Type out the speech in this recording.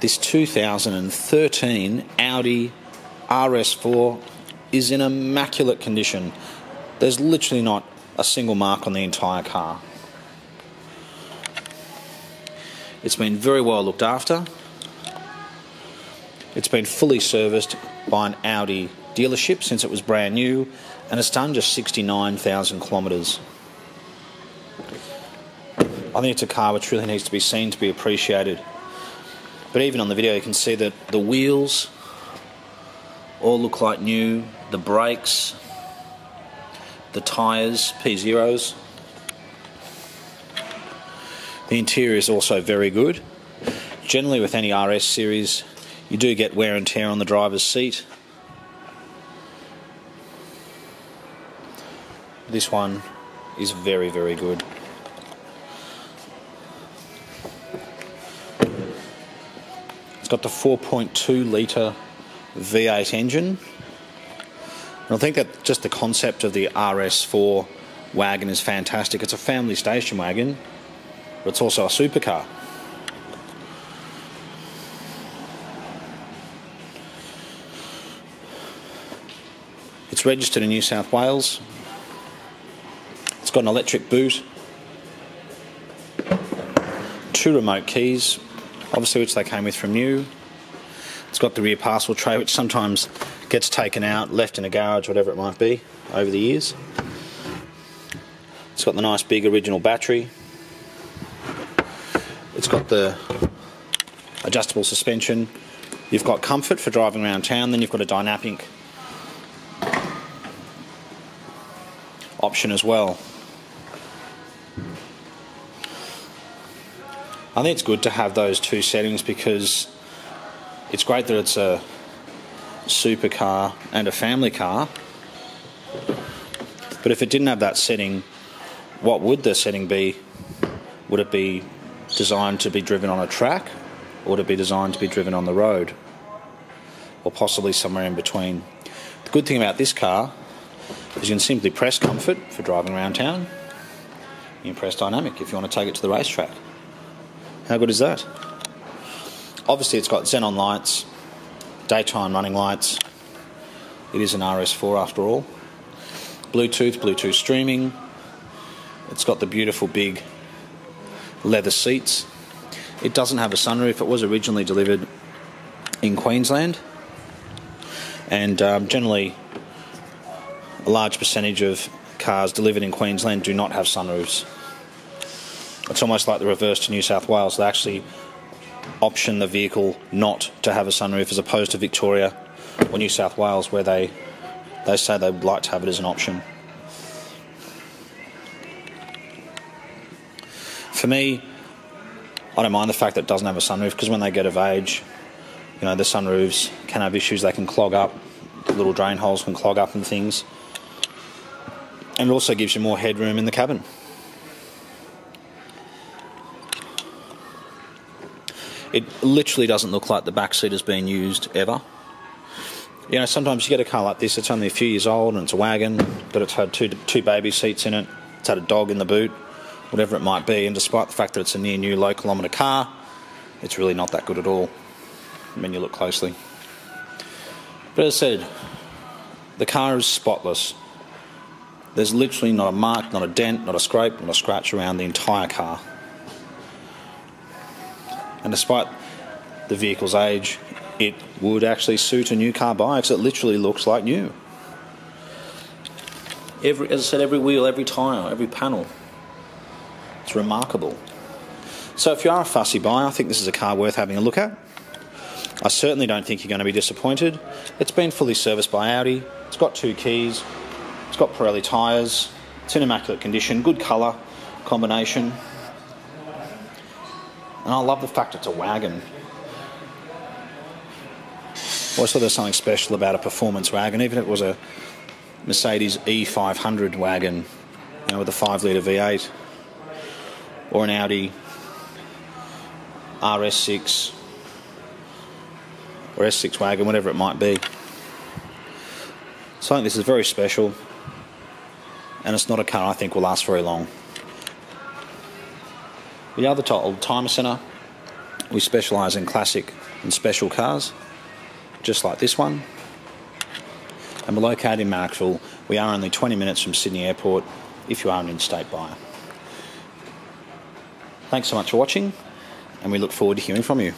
this 2013 Audi RS4 is in immaculate condition. There's literally not a single mark on the entire car. It's been very well looked after. It's been fully serviced by an Audi dealership since it was brand new and it's done just 69,000 kilometres. I think it's a car which really needs to be seen to be appreciated. But even on the video, you can see that the wheels all look like new, the brakes, the tyres, P Zeros. The interior is also very good. Generally, with any RS series, you do get wear and tear on the driver's seat. This one is very, very good. It's got the 4.2 litre V8 engine. And I think that just the concept of the RS4 wagon is fantastic. It's a family station wagon, but it's also a supercar. It's registered in New South Wales. It's got an electric boot, two remote keys, obviously which they came with from new. It's got the rear parcel tray, which sometimes gets taken out, left in a garage, whatever it might be, over the years. It's got the nice big original battery. It's got the adjustable suspension. You've got comfort for driving around town, then you've got a dynamic option as well. I think it's good to have those two settings because it's great that it's a supercar and a family car. But if it didn't have that setting, what would the setting be? Would it be designed to be driven on a track or would it be designed to be driven on the road? Or possibly somewhere in between. The good thing about this car is you can simply press comfort for driving around town. You can press dynamic if you want to take it to the racetrack. How good is that? Obviously, it's got xenon lights, daytime running lights. It is an RS4 after all. Bluetooth, Bluetooth streaming. It's got the beautiful big leather seats. It doesn't have a sunroof. It was originally delivered in Queensland. And um, generally, a large percentage of cars delivered in Queensland do not have sunroofs. It's almost like the reverse to New South Wales. They actually option the vehicle not to have a sunroof as opposed to Victoria or New South Wales where they they say they'd like to have it as an option. For me, I don't mind the fact that it doesn't have a sunroof because when they get of age, you know, the sunroofs can have issues. They can clog up, little drain holes can clog up and things. And it also gives you more headroom in the cabin. It literally doesn't look like the back seat has been used ever. You know, sometimes you get a car like this, it's only a few years old and it's a wagon, but it's had two, two baby seats in it, it's had a dog in the boot, whatever it might be, and despite the fact that it's a near new low kilometre car, it's really not that good at all when you look closely. But as I said, the car is spotless. There's literally not a mark, not a dent, not a scrape, not a scratch around the entire car. And despite the vehicle's age, it would actually suit a new car buyer because it literally looks like new. Every, as I said, every wheel, every tyre, every panel. It's remarkable. So if you are a fussy buyer, I think this is a car worth having a look at. I certainly don't think you're going to be disappointed. It's been fully serviced by Audi. It's got two keys. It's got Pirelli tyres. It's in immaculate condition. Good colour combination. And I love the fact it's a wagon. Thought there's something special about a performance wagon, even if it was a Mercedes E500 wagon, you know, with a 5 litre V8, or an Audi RS6 or S6 wagon, whatever it might be. So I think this is very special, and it's not a car I think will last very long. The other Oldtimer Centre, We specialise in classic and special cars, just like this one. And we're located in Marrickville. We are only 20 minutes from Sydney Airport if you are an in-state buyer. Thanks so much for watching, and we look forward to hearing from you.